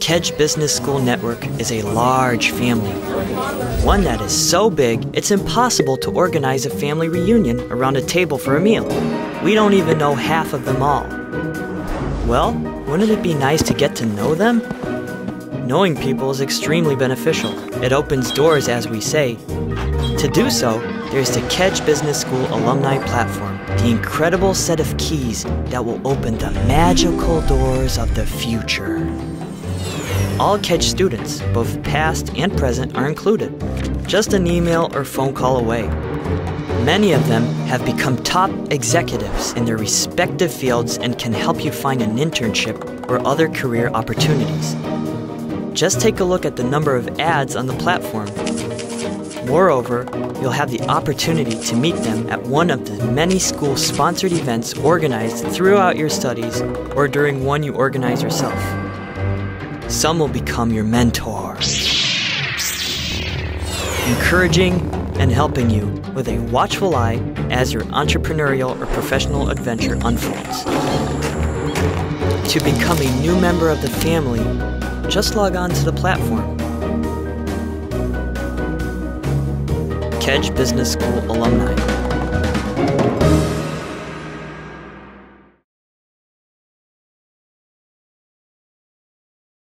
Kedge Business School Network is a large family. One that is so big, it's impossible to organize a family reunion around a table for a meal. We don't even know half of them all. Well, wouldn't it be nice to get to know them? Knowing people is extremely beneficial. It opens doors, as we say. To do so, there's the Kedge Business School Alumni Platform, the incredible set of keys that will open the magical doors of the future. All Kedge students, both past and present, are included. Just an email or phone call away. Many of them have become top executives in their respective fields and can help you find an internship or other career opportunities. Just take a look at the number of ads on the platform. Moreover, you'll have the opportunity to meet them at one of the many school sponsored events organized throughout your studies or during one you organize yourself. Some will become your mentor, encouraging and helping you with a watchful eye as your entrepreneurial or professional adventure unfolds. To become a new member of the family, just log on to the platform. Kedge Business School alumni.